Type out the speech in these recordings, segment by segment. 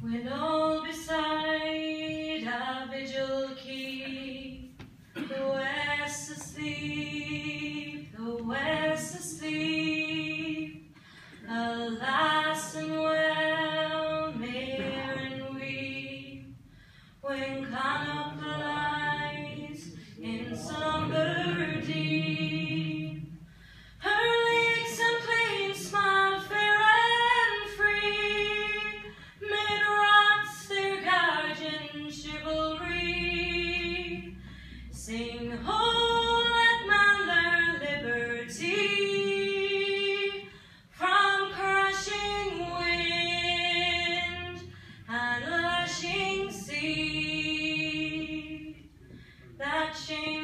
When all beside a vigil keep, the west asleep, the west asleep. change.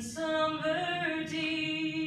Somber summer deep.